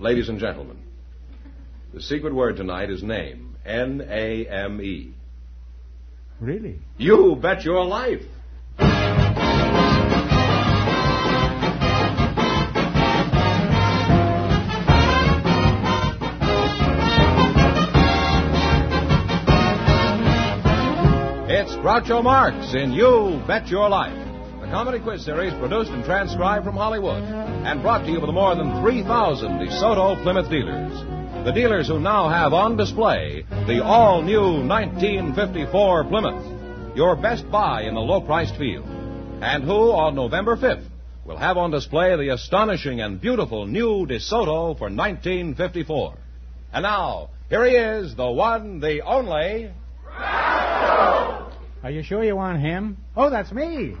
Ladies and gentlemen, the secret word tonight is name. N A M E. Really? You bet your life. It's Groucho Marx in You Bet Your Life, comedy quiz series produced and transcribed from Hollywood and brought to you by the more than 3,000 DeSoto Plymouth dealers. The dealers who now have on display the all new 1954 Plymouth, your best buy in the low priced field, and who on November 5th will have on display the astonishing and beautiful new DeSoto for 1954. And now, here he is, the one, the only. Are you sure you want him? Oh, that's me.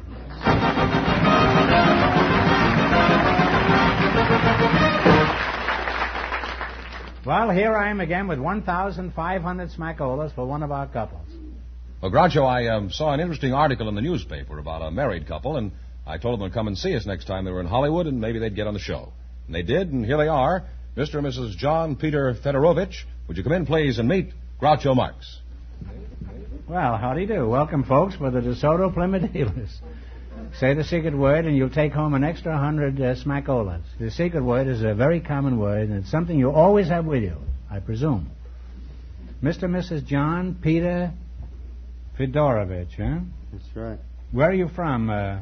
Well, here I am again with 1,500 smackolas for one of our couples. Well, Groucho, I um, saw an interesting article in the newspaper about a married couple, and I told them to come and see us next time they were in Hollywood, and maybe they'd get on the show. And they did, and here they are, Mr. and Mrs. John Peter Fedorowicz. Would you come in, please, and meet Groucho Marx? Well, how do. You do? Welcome, folks, for the DeSoto Plymouth dealers. Say the secret word, and you'll take home an extra hundred uh, smackolas. The secret word is a very common word, and it's something you always have with you, I presume. Mr. and Mrs. John Peter Fedorowicz, huh? That's right. Where are you from, uh,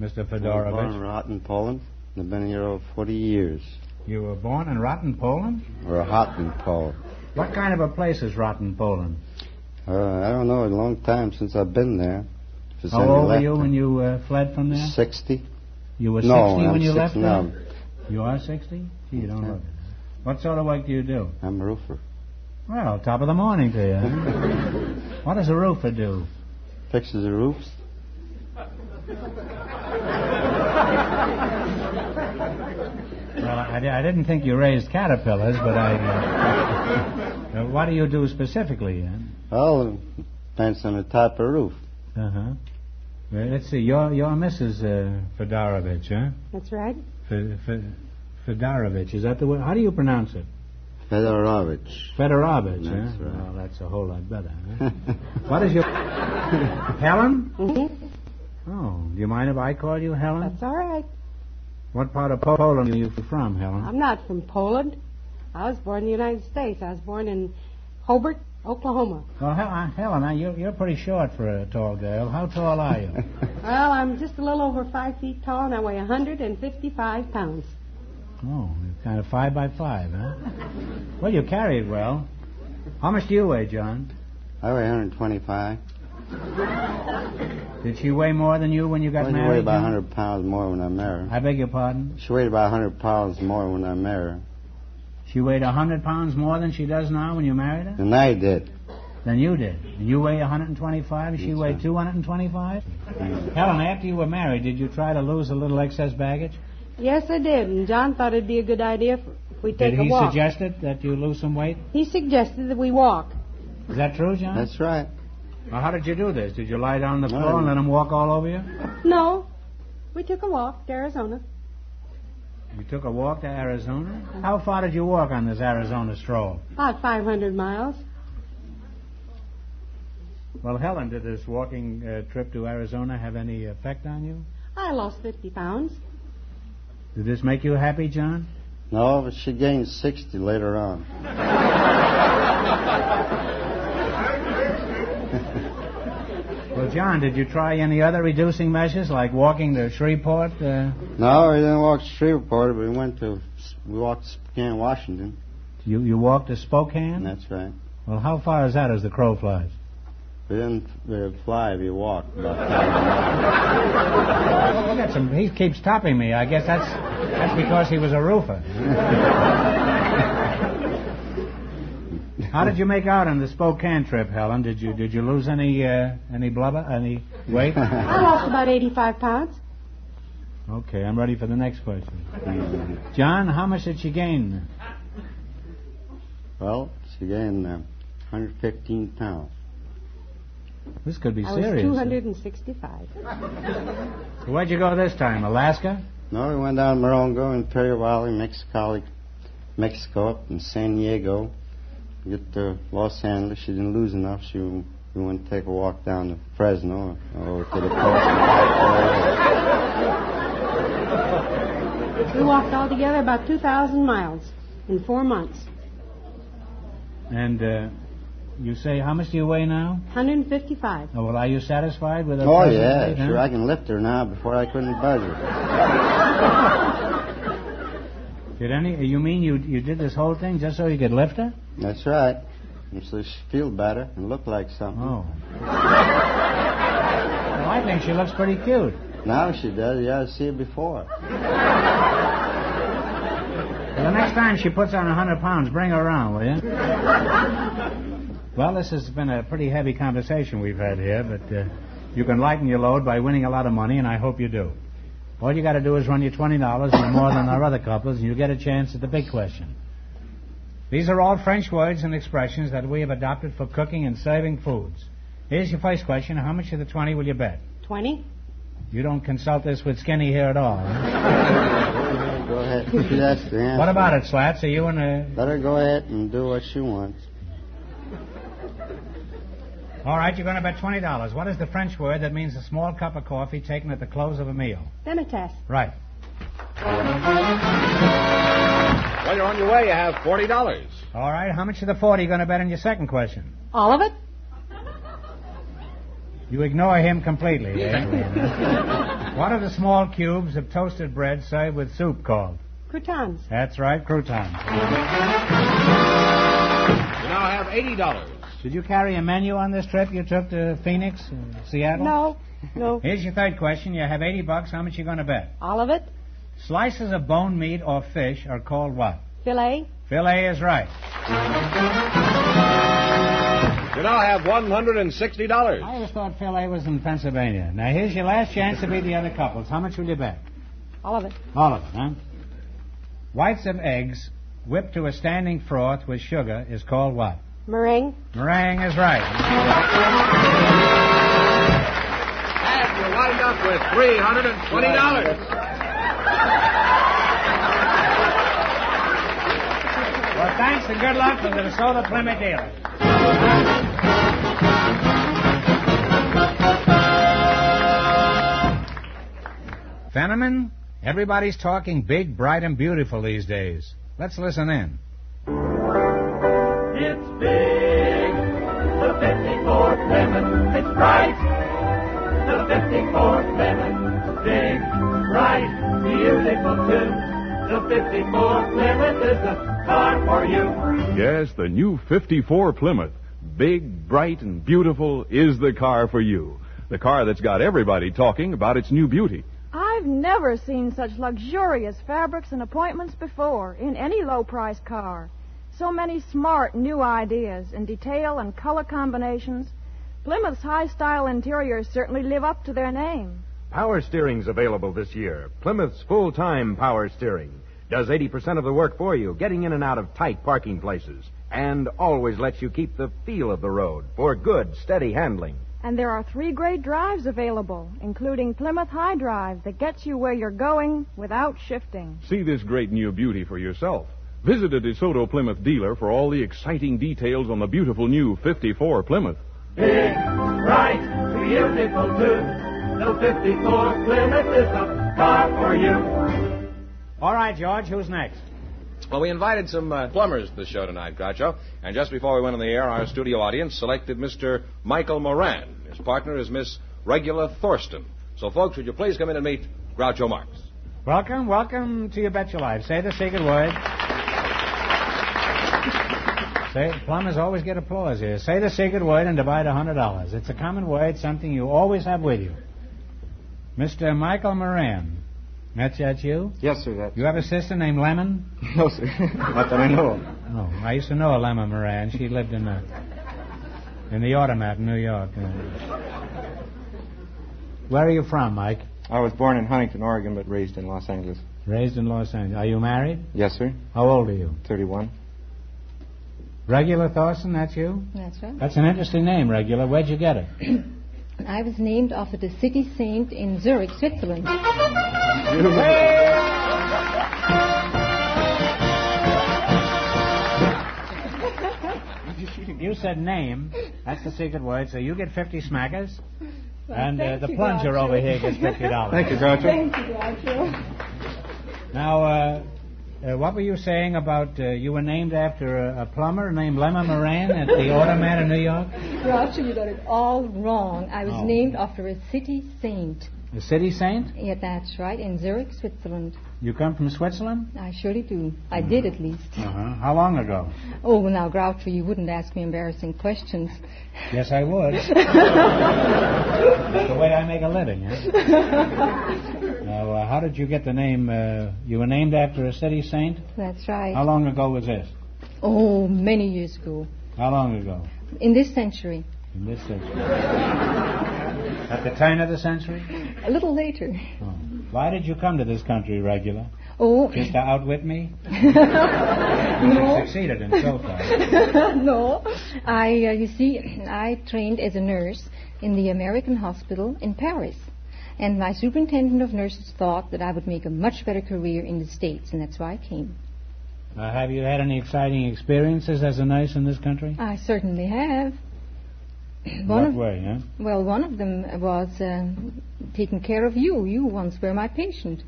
Mr. Was born in Rotten, Poland. I've been here over 40 years. You were born in Rotten, Poland? Or Rotten, Poland. What kind of a place is Rotten, Poland? Uh, I don't know, a long time since I've been there. How old were you when you uh, fled from there? 60? You were 60 no, 60 I'm when you 60 left now. there? You are 60? Gee, you don't look it. What sort of work do you do? I'm a roofer. Well, top of the morning to you. what does a roofer do? Fixes the roofs. Well, I, I didn't think you raised caterpillars, but I. Uh, uh, what do you do specifically? Then? Well, depends on the type of roof. Uh huh. Well, let's see. You're you're Mrs. Uh, Fedorowicz, huh? That's right. F- F- Fedorowicz. Is that the word? How do you pronounce it? Fedorowicz. Fedorowicz, That's huh? right. Well, that's a whole lot better. Huh? what is your Helen? hmm Oh, do you mind if I call you Helen? That's all right. What part of Poland are you from, Helen? I'm not from Poland. I was born in the United States. I was born in Hobart, Oklahoma. Well, Hel- uh, Helen, uh, you're, you're pretty short for a tall girl. How tall are you? Well, I'm just a little over five feet tall, and I weigh 155 pounds. oh, you're kind of five by five, huh? Well, you carry it well. How much do you weigh, John? I weigh 125. Did she weigh more than you when you got Well, you married? weigh about 100 pounds more when I married her. I beg your pardon? She weighed about 100 pounds more when I married her She weighed a hundred pounds more than she does now when you married her? than I did. Than you did. And you weigh 125 and she Yes, weighed sir. 225? Helen, after you were married, did you try to lose a little excess baggage? Yes, I did, and John thought it'd be a good idea if if we take Did a he walk. suggest it, that you lose some weight? he suggested that we walk. Is that true, John? That's right. Well, how did you do this? Did you lie down on the No. floor and let him walk all over you? No, we took a walk to Arizona. You took a walk to Arizona? How far did you walk on this Arizona stroll? About 500 miles. Well, Helen, did this walking uh, trip to Arizona have any effect on you? I lost 50 pounds. Did this make you happy, John? No, but she gained 60 later on. Well, John, did you try any other reducing measures, like walking to Shreveport? Uh, No, we didn't walk to Shreveport, but we went to, we walked to Spokane, Washington. you, you walked to Spokane? That's right. Well, how far is that as the crow flies? We didn't uh, fly, we walked about Well, some, he keeps topping me. I guess that's, that's because he was a roofer. How did you make out on the Spokane trip, Helen? Did you did you lose any uh, any blubber, any weight? I lost about 85 pounds. Okay, I'm ready for the next question. John, how much did she gain? Well, she gained uh, 115 pounds. This could be I was serious. 265. Where'd you go this time? Alaska? No, we went down to Morongo, Imperial Valley, Mexicali, Mexico, up in San Diego. Get to Los Angeles. She didn't lose enough. She we went to take a walk down to Fresno or to the coast. We walked all together about 2,000 miles in four months. And uh, you say, how much do you weigh now? 155. Oh, well, are you satisfied with her Oh yeah, weight, huh? sure. I can lift her now. Before I couldn't budge her. Did any? You mean you you did this whole thing just so you could lift her? That's right. And so she feel better and look like something. Oh. well, I think she looks pretty cute. Now she does. Yeah, I see it before. Well, the next time she puts on a hundred pounds, bring her around, will you? well, this has been a pretty heavy conversation we've had here, but uh, you can lighten your load by winning a lot of money, and I hope you do. All you got to do is run your twenty dollars and more than our other couples, and you get a chance at the big question. These are all French words and expressions that we have adopted for cooking and serving foods. Here's your first question: How much of the twenty will you bet? 20? You don't consult this with Skinny here at all. Huh? Go ahead. That's the answer. What about it, Slats? Are you in a Let her go ahead and do what she wants. All right, you're going to bet $20. What is the French word that means a small cup of coffee taken at the close of a meal? Demitasse. Right. Well, you're on your way. You have $40. All right, how much of the 40 are you going to bet on your second question? All of it? You ignore him completely, eh? what are the small cubes of toasted bread served with soup called? Croutons. That's right, croutons. You now have $80. Did you carry a menu on this trip you took to Phoenix, Seattle? No. No. Here's your third question. You have 80 bucks. How much you going to bet? All of it? Slices of bone meat or fish are called what? Filet. Filet is right. You now have $160. I always thought Filet was in Pennsylvania. Now, here's your last chance to beat the other couples. How much will you bet? All of it. All of it, huh? Whites of eggs whipped to a standing froth with sugar is called what? Meringue. Meringue is right. And you wind up with $320. Well, thanks and good luck from the Minnesota Plymouth dealer. Fenneman, everybody's talking big, bright, and beautiful these days. Let's listen in. It's big, the 54 Plymouth. It's bright, the 54 Plymouth. Big, bright, beautiful too. The 54 Plymouth is the car for you. Yes, the new 54 Plymouth. Big, bright, and beautiful is the car for you. The car that's got everybody talking about its new beauty. I've never seen such luxurious fabrics and appointments before in any low priced car. So many smart new ideas in detail and color combinations. Plymouth's high style interiors certainly live up to their name. Power steering's available this year. Plymouth's full time power steering does 80% of the work for you, getting in and out of tight parking places, and always lets you keep the feel of the road for good, steady handling. And there are three great drives available, including Plymouth High Drive that gets you where you're going without shifting. See this great new beauty for yourself. Visit a DeSoto Plymouth dealer for all the exciting details on the beautiful new 54 Plymouth. Big, bright, beautiful too. The 54 Plymouth is the car for you. All right, George, who's next? Well, we invited some uh, plumbers to the show tonight, Groucho. And just before we went on the air, our studio audience selected Mr. Michael Moran. His partner is Miss Regula Thorsten. So, folks, would you please come in and meet Groucho Marx? Welcome, welcome to your Bet Your Life. Say the secret word. Say, plumbers always get applause here. Say the secret word and divide a hundred dollars. It's a common word, something you always have with you. Mr. Michael Moran. That's that you? Yes, sir. That's You have a sister named Lemon? no, sir. Not that I know. of. Oh, I used to know a Lemon Moran. She lived in the in the Automat in New York. Where are you from, Mike? I was born in Huntington, Oregon, but raised in Los Angeles. Raised in Los Angeles. Are you married? Yes, sir. How old are you? 31. Regula Thorsten, that's you? That's right. That's an interesting name, Regula. Where'd you get it? I was named after the city saint in Zurich, Switzerland. you said name. That's the secret word. So you get 50 smackers. Well, and uh, the plunger over here gets $50. thank you, Groucho. Thank you, Groucho. Now, uh, uh, what were you saying about uh, you were named after a, a plumber named Lemma Moran at the Automat in New York? Groucho, you got it all wrong. I was Oh. named after a city saint. A city saint? Yeah, that's right, in Zurich, Switzerland. You come from Switzerland? I surely do. I did at least. Uh-huh. How long ago? Oh, now, Groucho, you wouldn't ask me embarrassing questions. Yes, I would. That's the way I make a living. Huh? Now, uh, how did you get the name? Uh, you were named after a city saint. That's right. How long ago was this? Oh, many years ago. How long ago? In this century. In this century. At the turn of the century? A little later. Oh. Why did you come to this country Regula? Oh. Just to outwit me? no. You succeeded in so far. no. I, uh, you see, I trained as a nurse in the American hospital in Paris. And my superintendent of nurses thought that I would make a much better career in the States, and that's why I came. Uh, have you had any exciting experiences as a nurse in this country? I certainly have. what of, way, huh? Well, one of them was uh, taking care of you. You once were my patient.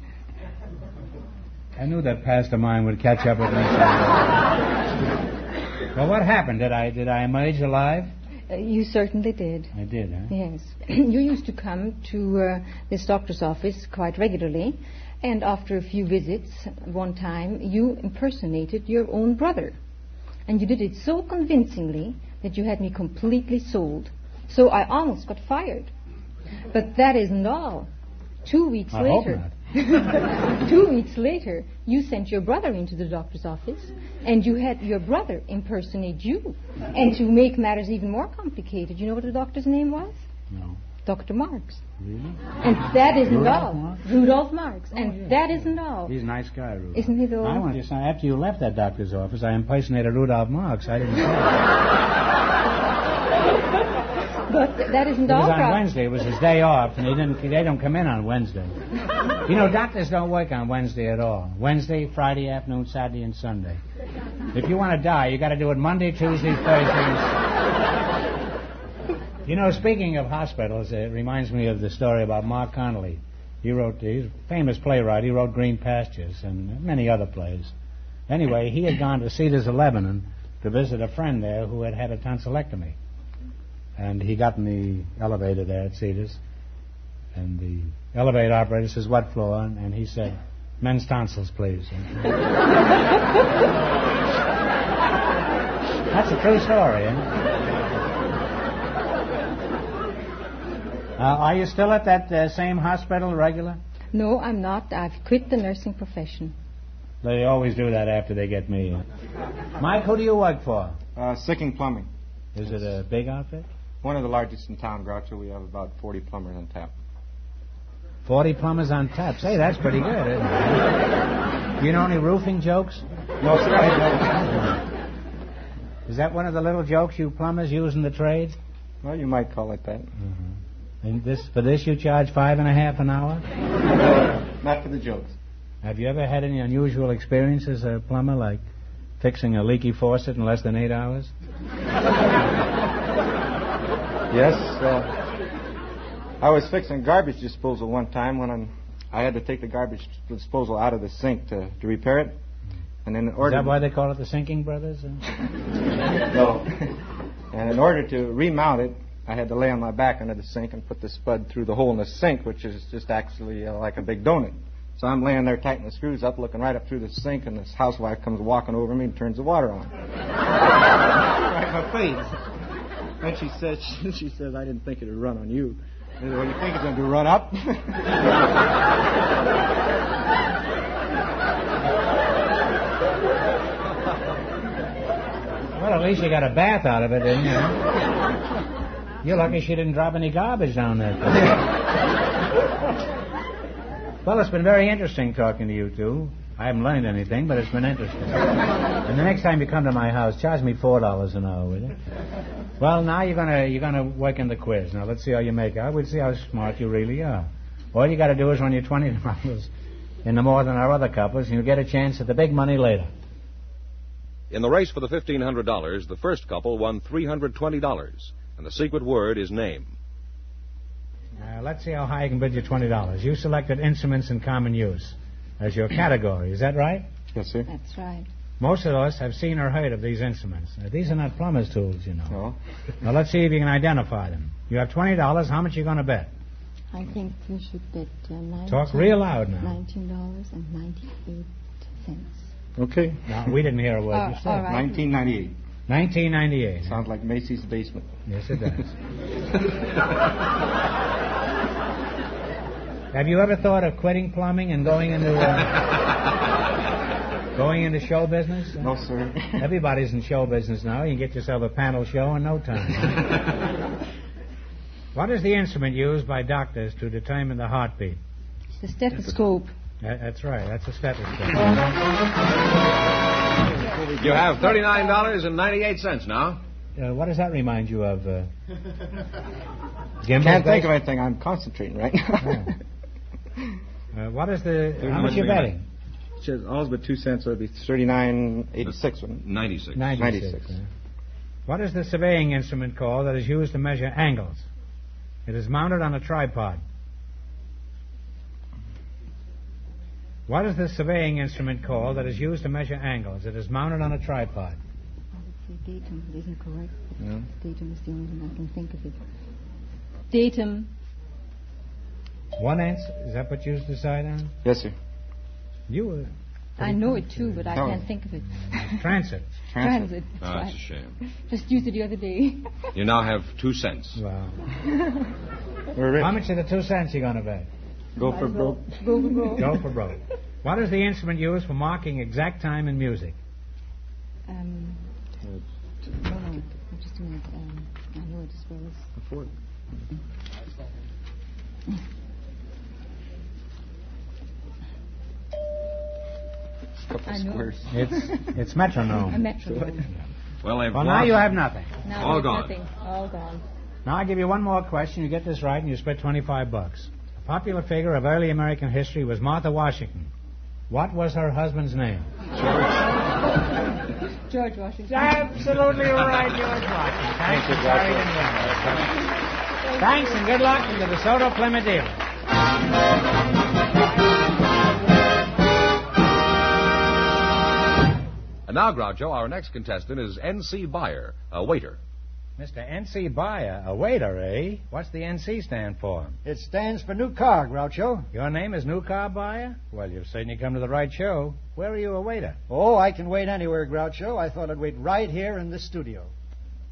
I knew that past of mine would catch up with me well, what happened? Did I did I emerge alive? Uh, you certainly did. I did, huh? Yes. you used to come to uh, this doctor's office quite regularly, and after a few visits, one time, you impersonated your own brother. And you did it so convincingly that you had me completely sold. So I almost got fired. But that isn't all. Two weeks I later. Two weeks later, you sent your brother into the doctor's office, and you had your brother impersonate you. And to make matters even more complicated, you know what the doctor's name was? No. Dr. Marx. Really? And that isn't Rudolph all. Marx? Rudolph Marx. Oh, and Oh, yeah. that isn't all. He's a nice guy, Rudolph. Isn't he though? I want to say, after you left that doctor's office, I impersonated Rudolph Marx. I didn't But that It isn't was all. on Prof. Wednesday. It was his day off, and they didn't. They don't come in on Wednesday. You know, doctors don't work on Wednesday at all. Wednesday, Friday afternoon, Saturday, and Sunday. If you want to die, you got to do it Monday, Tuesday, Thursday. You know, speaking of hospitals, it reminds me of the story about Marc Connelly. He wrote. He's a famous playwright. He wrote Green Pastures and many other plays. Anyway, he had gone to Cedars of Lebanon to visit a friend there who had had a tonsillectomy. And he got in the elevator there at Cedars. And the elevator operator says, What floor? And, and he said, Men's tonsils, please. That's a true story, eh? Uh, are you still at that uh, same hospital Regula? No, I'm not. I've quit the nursing profession. They always do that after they get me. Mike, who do you work for? Uh, Sicking Plumbing. Is it a big outfit? One of the largest in town, Groucho. We have about 40 plumbers on tap. 40 plumbers on tap. Say, that's pretty good, isn't it? You know any roofing jokes? No, sir, I Is that one of the little jokes you plumbers use in the trade? Well, you might call it that. Mm-hmm. And this for this you charge five and a half an hour? Not for the jokes. Have you ever had any unusual experiences as a plumber, like fixing a leaky faucet in less than eight hours? Yes. Uh, I was fixing garbage disposal one time when I'm, I had to take the garbage disposal out of the sink to, to repair it. And in Is that why they call it the Sinking Brothers? no. and in order to remount it, I had to lay on my back under the sink and put the spud through the hole in the sink, which is just actually uh, like a big donut. So I'm laying there tightening the screws up, looking right up through the sink, and this housewife comes walking over me and turns the water on. right in my face. And she says, she says, I didn't think it'd run on you. I said, what do you think it's going to run up? Well, at least you got a bath out of it, didn't you? You're lucky she didn't drop any garbage down there. well, it's been very interesting talking to you two. I haven't learned anything, but it's been interesting. And the next time you come to my house, charge me four dollars an hour, will you? Well, now you're gonna you're gonna work in the quiz. Now let's see how you make out. We'll see how smart you really are. All you got to do is run your twenty dollars in the more than our other couples, and you'll get a chance at the big money later. In the race for the $1,500, the first couple won $320, and the secret word is name. Uh, let's see how high I can bid you $20. You selected instruments in common use as your category. Is that right? Yes, sir. That's right. Most of us have seen or heard of these instruments. Uh, these are not plumber's tools, you know. No. Now let's see if you can identify them. You have $20. How much are you going to bet? I think you should bet uh, 19 Talk real loud now. $19.98. Okay. No, we didn't hear a word Uh, you said. all right. 1998. 1998. Sounds like Macy's basement. Yes, it does. Have you ever thought of quitting plumbing and going into uh, going into show business? No, sir. Everybody's in show business now. You can get yourself a panel show in no time. what is the instrument used by doctors to determine the heartbeat? The stethoscope. That- that's right. That's a stethoscope. You have $39.98 now. Uh, what does that remind you of? Uh, Gimbal Can't think of anything. I'm concentrating right now. Uh, what is the? How much you betting? Just all but two cents, so it'd be thirty-nine eighty-six. wouldn't it? 96. 96. 96. uh. What is the surveying instrument called that is used to measure angles? It is mounted on a tripod. What is the surveying instrument called that is used to measure angles? It is mounted on a tripod. I would say datum, but isn't correct. Yeah. Datum is the only one I can think of it. Datum. One answer? Is that what you decide on? Yes, sir. You were I know it too, but I No. can't think of it. transit. Transit. Oh, That's that's a shame. Just used it the other day. You now have two cents. Wow. We're rich. How much of the two cents you're going to bet? Go for broke. Go, go, go. Go for broke. What is the instrument used for marking exact time in music? Um, no, no. Just a minute. Um, I know it as well as. Afford. Couple squares. It's it's A metronome. metronome. Well, they've Well, now lost- you have nothing. Now All there's gone. Nothing. All gone. Now I give you one more question. You get this right, and you split twenty-five bucks. A popular figure of early American history was Martha Washington. What was her husband's name? George Washington. Absolutely right, George Washington. Thanks you, for George carrying it Thanks and good luck to the DeSoto Plymouth dealer. And now, Groucho, our next contestant is N.C. Buyer, a waiter. Mr. N.C. Buyer, a waiter, eh? What's the N.C. stand for? It stands for new car, Groucho. Your name is New Car Buyer? Well, you've certainly come to the right show. Where are you a waiter? Oh, I can wait anywhere, Groucho. I thought I'd wait right here in this studio.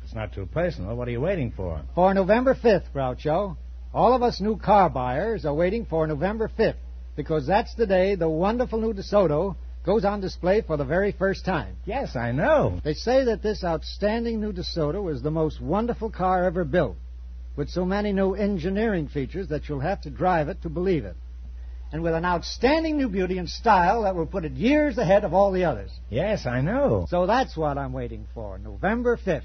It's not too personal. What are you waiting for? For November 5th, Groucho. All of us new car buyers are waiting for November 5th because that's the day the wonderful new DeSoto goes on display for the very first time. Yes, I know. They say that this outstanding new DeSoto is the most wonderful car ever built, with so many new engineering features that you'll have to drive it to believe it. And with an outstanding new beauty and style that will put it years ahead of all the others. Yes, I know. So that's what I'm waiting for. November 5th,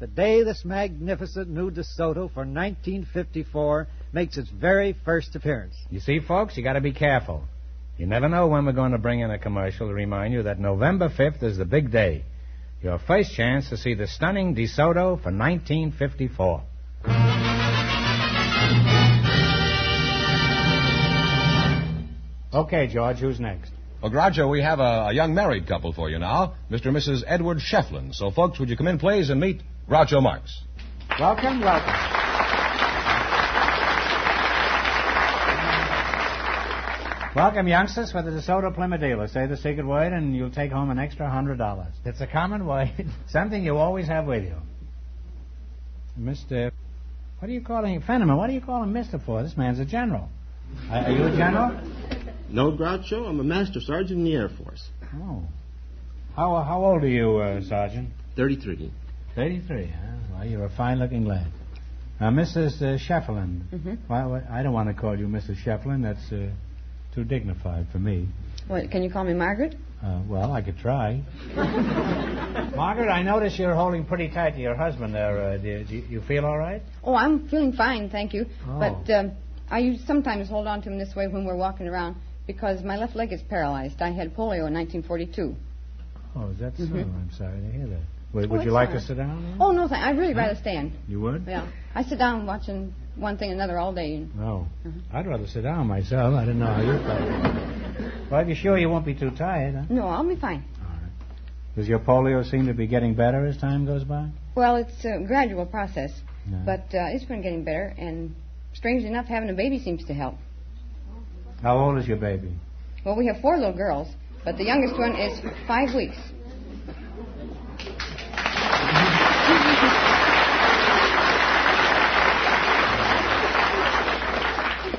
the day this magnificent new DeSoto for 1954 makes its very first appearance. You see, folks, you got to be careful. You never know when we're going to bring in a commercial to remind you that November 5th is the big day. Your first chance to see the stunning DeSoto for 1954. Okay, George, who's next? Well, Groucho, we have a, a young married couple for you now, Mr. and Mrs. Edward Schefflin. So, folks, would you come in, please, and meet Groucho Marx? Welcome, welcome. Welcome, youngsters, for the DeSoto Plymouth dealer. Say the secret word, and you'll take home an extra hundred dollars. It's a common word, something you always have with you. Mister, what are you calling him? Fenneman, what are you calling him Mister for? This man's a general. Are, are you a general? No, Groucho. I'm a master sergeant in the Air Force. Oh. How how old are you, uh, Sergeant? 33. Thirty-three. Huh? Well, you're a fine-looking lad. Uh, Mrs. Uh, Schefflin. Mhm. Why, why, I don't want to call you Mrs. Schefflin. That's uh, too dignified for me. What, can you call me Margaret? Uh, well, I could try. Margaret, I notice you're holding pretty tight to your husband there. Uh, do, you, do you feel all right? Oh, I'm feeling fine, thank you. Oh. But um, I sometimes hold on to him this way when we're walking around because my left leg is paralyzed. I had polio in 1942. Oh, is that so? Mhm. I'm sorry to hear that. Would, Oh, you like to sit down? Oh, no, I'd really rather stand. You would? Yeah. I sit down watching one thing another all day. And No. Uh-huh. I'd rather sit down myself. I didn't know how you felt. Well, you're sure you won't be too tired, huh? No, I'll be fine. All right. Does your polio seem to be getting better as time goes by? Well, it's a gradual process, Yeah. but uh, it's been getting better, and strangely enough, having a baby seems to help. How old is your baby? Well, we have four little girls, but the youngest one is five weeks.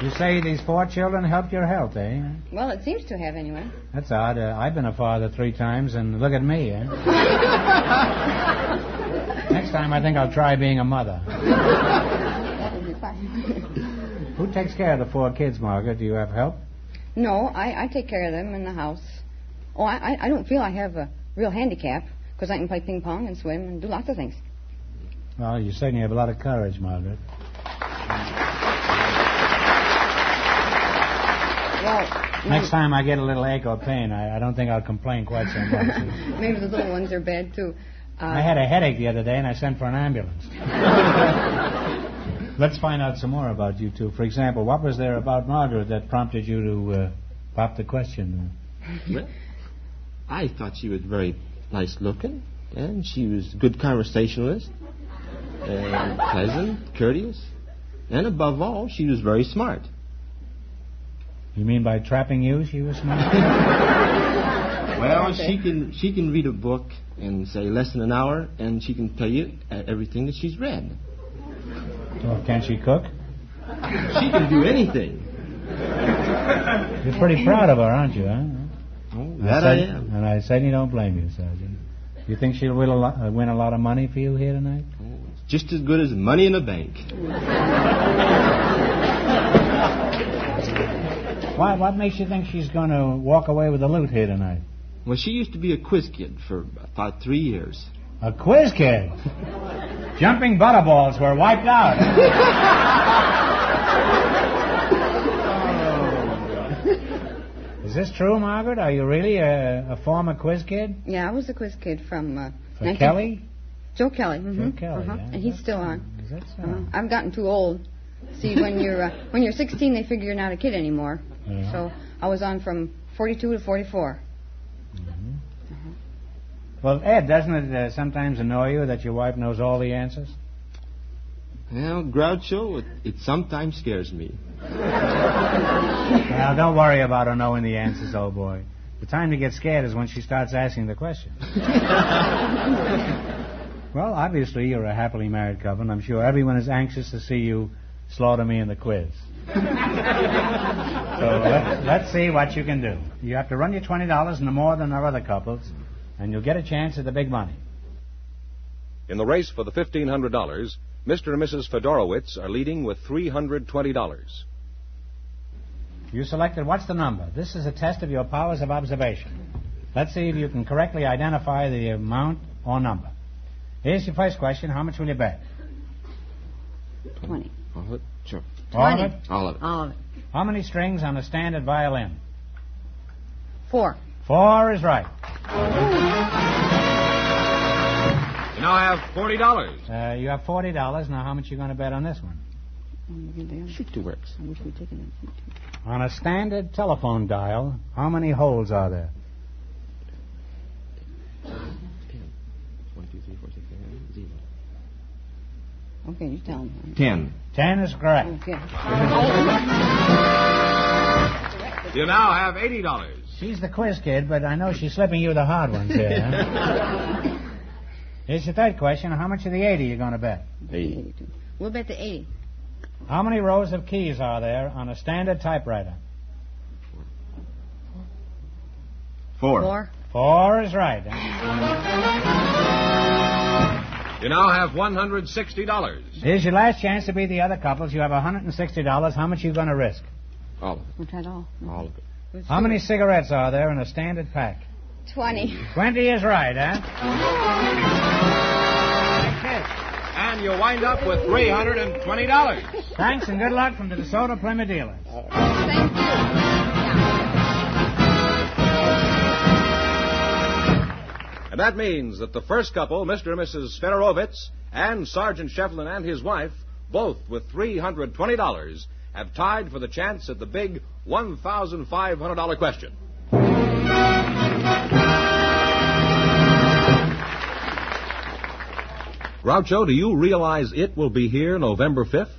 You say these four children helped your health, eh? Well, it seems to have anyway. That's odd. Uh, I've been a father three times, and look at me, eh? Next time, I think I'll try being a mother. That will be fine. Who takes care of the four kids, Margaret? Do you have help? no, I, I take care of them in the house. Oh, I, I- I don't feel I have a real handicap because I can play ping pong and swim and do lots of things. Well, you certainly have a lot of courage, Margaret. Well, Next time I get a little ache or pain, I, I don't think I'll complain quite so much. maybe the little ones are bad too. Uh, I had a headache the other day, and I sent for an ambulance. Let's find out some more about you two. For example, what was there about Margaret that prompted you to uh, pop the question? Well, I thought she was very nice looking, and she was a good conversationalist, and pleasant, courteous, and above all, she was very smart. You mean by trapping you, she was smart? Well, she can she can read a book in say less than an hour, and she can tell you uh, everything that she's read. Well, can she cook? She can do anything. You're pretty proud of her, aren't you, huh? Oh, that I cer- am. And I certainly don't blame you, Sergeant. You think she'll win a, lot, uh, win a lot of money for you here tonight? Oh, Just as good as money in the bank. Why, what makes you think she's going to walk away with the loot here tonight? Well, she used to be a quiz kid for about three years. A quiz kid? Jumping butterballs were wiped out. Is this true, Margaret? Are you really a, a former quiz kid? Yeah, I was a quiz kid from. Uh, For 19 Kelly? Joe Kelly. hmm Joe Kelly, uh-huh. yeah. And he's still on. Is that so? Uh-huh. I've gotten too old. See, when you're uh, when you're 16, they figure you're not a kid anymore. Yeah. So I was on from 42 to 44. Well, Ed, doesn't it uh, sometimes annoy you that your wife knows all the answers? Well, Groucho, it, it sometimes scares me. Well, don't worry about her knowing the answers, old boy. The time to get scared is when she starts asking the questions. well, obviously, you're a happily married couple, and I'm sure everyone is anxious to see you slaughter me in the quiz. so let, let's see what you can do. You have to run your $20 no more than our other couples, and you'll get a chance at the big money. In the race for the $1,500, Mr. and Mrs. Fedorowicz are leading with $320. You selected what's the number? This is a test of your powers of observation. Let's see if you can correctly identify the amount or number. Here's your first question. How much will you bet? 20. All? Sure. All of it? All of it. All of it. How many strings on a standard violin? Four. Four is right. You now have $40. Uh, you have forty dollars. Now, how much are you going to bet on this one? Shoot two works. I wish we'd taken it. On a standard telephone dial, how many holes are there? One, two, three, four, Okay, you tell me. Ten. Ten is correct. Okay. You now have $80. She's the quiz kid, but I know she's slipping you the hard ones here. Huh? Here's your third question. How much of the eighty are you going to bet? Eight. We'll bet the 80. How many rows of keys are there on a standard typewriter? Four. Four. Four is right. You now have $160. Here's your last chance to be the other couples. You have $160. How much are you going to risk? All of it. We'll try it all. All of it. Let's How see. many cigarettes are there in a standard pack? 20. Twenty is right, huh? And you wind up with $320. Thanks and good luck from the DeSoto Plymouth dealers. Thank you. And that means that the first couple, Mr. and Mrs. Fedorowicz, and Sergeant Schefflin and his wife, both with $320, have tied for the chance at the big $1,500 question. Groucho, do you realize it will be here November 5th?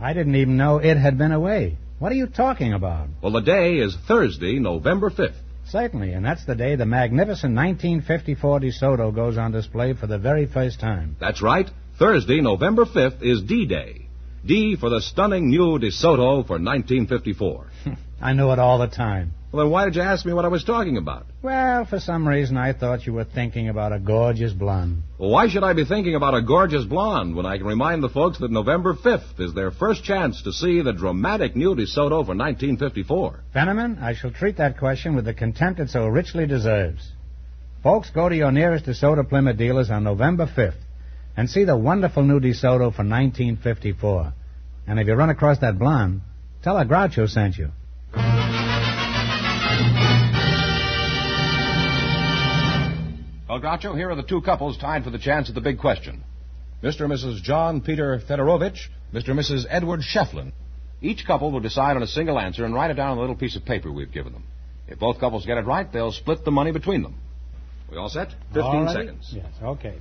I didn't even know it had been away. What are you talking about? Well, the day is Thursday, November 5th. Certainly, and that's the day the magnificent 1954 DeSoto goes on display for the very first time. That's right. Thursday, November 5th is D-Day. D for the stunning new DeSoto for 1954. I know it all the time. Well, then why did you ask me what I was talking about? Well, for some reason I thought you were thinking about a gorgeous blonde. Well, why should I be thinking about a gorgeous blonde when I can remind the folks that November 5th is their first chance to see the dramatic new DeSoto for 1954? Fenneman, I shall treat that question with the contempt it so richly deserves. Folks, go to your nearest DeSoto Plymouth dealers on November 5th and see the wonderful new DeSoto for 1954. And if you run across that blonde, tell her Groucho sent you. Well, Groucho, here are the two couples tied for the chance at the big question. Mr. and Mrs. John Peter Fedorowicz, Mr. and Mrs. Edward Schefflin. Each couple will decide on a single answer and write it down on a little piece of paper we've given them. If both couples get it right, they'll split the money between them. We all set? Fifteen All seconds. Yes, okay.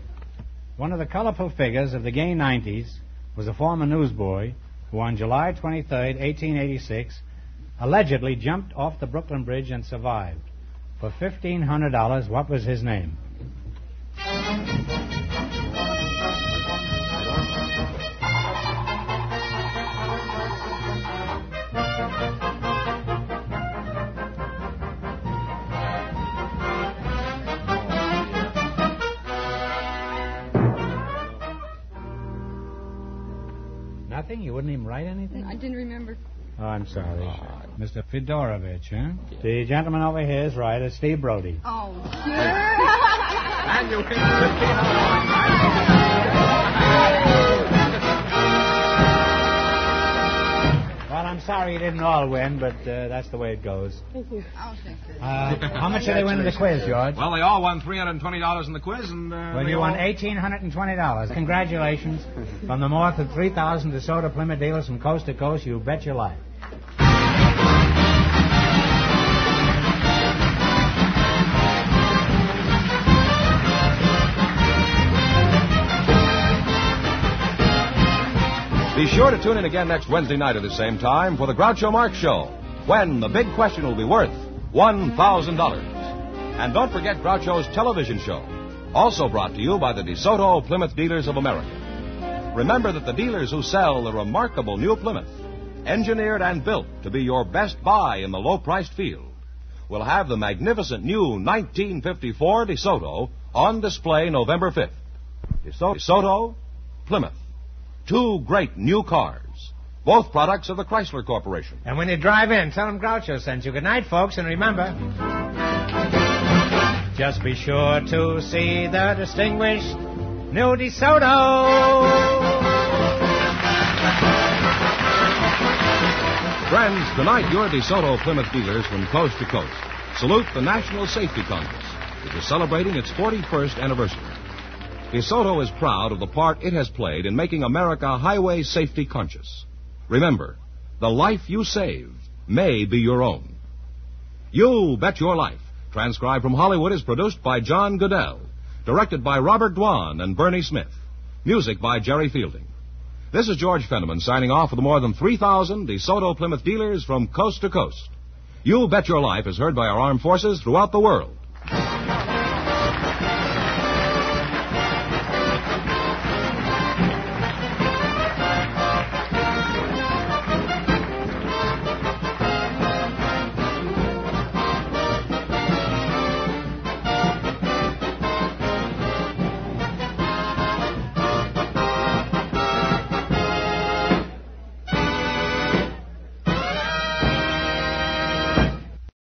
One of the colorful figures of the gay 90s was a former newsboy who, on July 23, 1886, allegedly jumped off the Brooklyn Bridge and survived. For $1,500, what was his name? Didn't remember. Oh, I'm sorry. Mr. Fedorowicz, huh? The gentleman over here is right. It's Steve Brodie. Oh, And I'm sorry you didn't all win, but uh, that's the way it goes. Thank you. Thank you. Uh, how much did they win in the quiz, George? Well, they all won $320 in the quiz, and... Uh, Well, they you all- won $1,820. Congratulations. From the north than 3,000 DeSoto Plymouth dealers from coast to coast, you bet your life. Be sure to tune in again next Wednesday night at the same time for the Groucho Marx Show, when the big question will be worth $1,000. And don't forget Groucho's television show, also brought to you by the DeSoto Plymouth Dealers of America. Remember that the dealers who sell the remarkable new Plymouth, engineered and built to be your best buy in the low-priced field, will have the magnificent new 1954 DeSoto on display November 5th. DeSoto, DeSoto Plymouth. Two great new cars, both products of the Chrysler Corporation. And when you drive in, tell them Groucho sent you. Good night, folks, and remember, just be sure to see the distinguished new DeSoto. Friends, tonight your DeSoto Plymouth dealers from coast to coast salute the National Safety Congress, which is celebrating its 41st anniversary. DeSoto is proud of the part it has played in making America highway safety conscious. Remember, the life you save may be your own. You Bet Your Life, transcribed from Hollywood, is produced by John Guedel, directed by Robert Dwan and Bernie Smith, music by Jerry Fielding. This is George Fenneman signing off for the more than 3,000 DeSoto Plymouth dealers from coast to coast. You Bet Your Life is heard by our armed forces throughout the world.